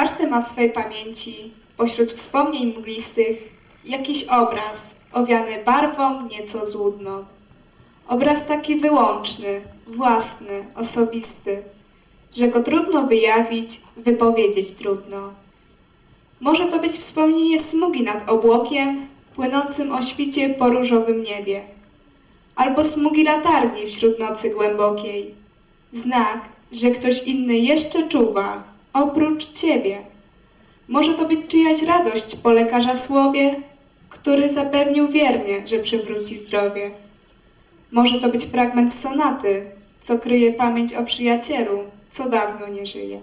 Każdy ma w swej pamięci, pośród wspomnień mglistych, jakiś obraz, owiany barwą nieco złudną. Obraz taki wyłączny, własny, osobisty, że go trudno wyjawić, wypowiedzieć trudno. Może to być wspomnienie smugi nad obłokiem, płynącym o świcie po różowym niebie, albo smugi latarni wśród nocy głębokiej. Znak, że ktoś inny jeszcze czuwa, oprócz ciebie. Może to być czyjaś radość po lekarza słowie, który zapewnił wiernie, że przywróci zdrowie. Może to być fragment sonaty, co kryje pamięć o przyjacielu, co dawno nie żyje.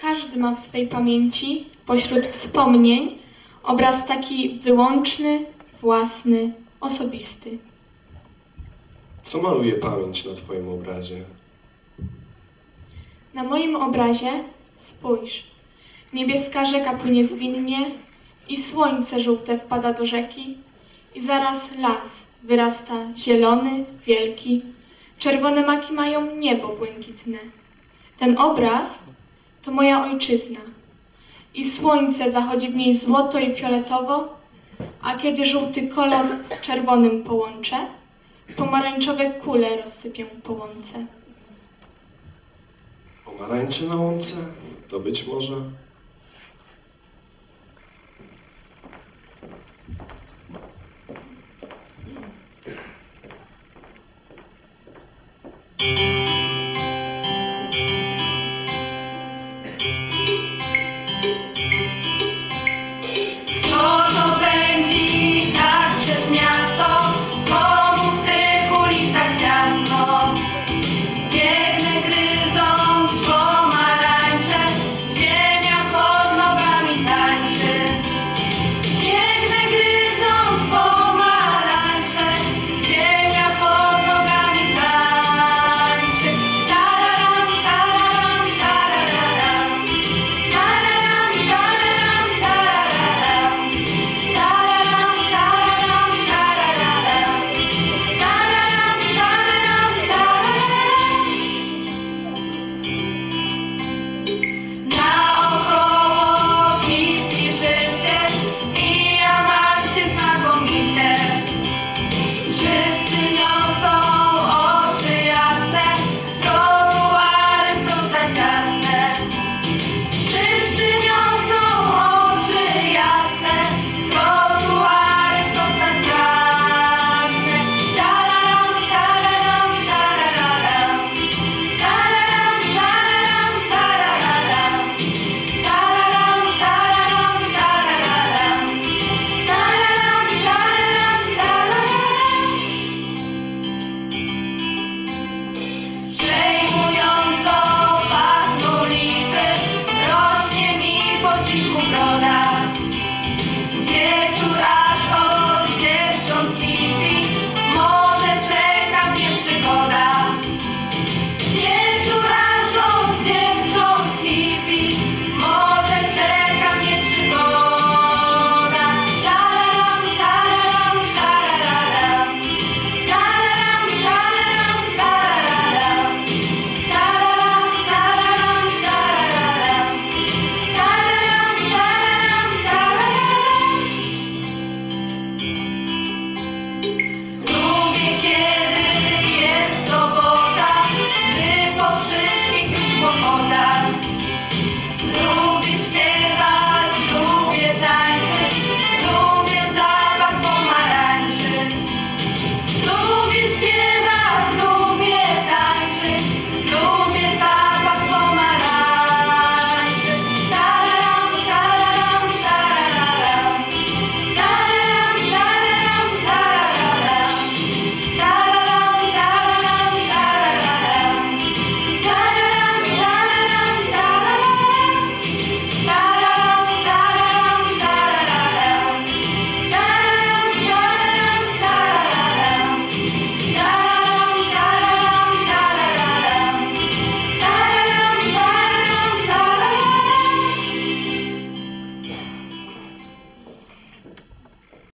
Każdy ma w swej pamięci, pośród wspomnień, obraz taki wyłączny, własny, osobisty. Co maluje pamięć na Twoim obrazie? Na moim obrazie spójrz. Niebieska rzeka płynie zwinnie i słońce żółte wpada do rzeki i zaraz las wyrasta zielony, wielki. Czerwone maki mają niebo błękitne. Ten obraz to moja ojczyzna i słońce zachodzi w niej złoto i fioletowo, a kiedy żółty kolor z czerwonym połączę, pomarańczowe kule rozsypię po łące. Pomarańcze na łące? To być może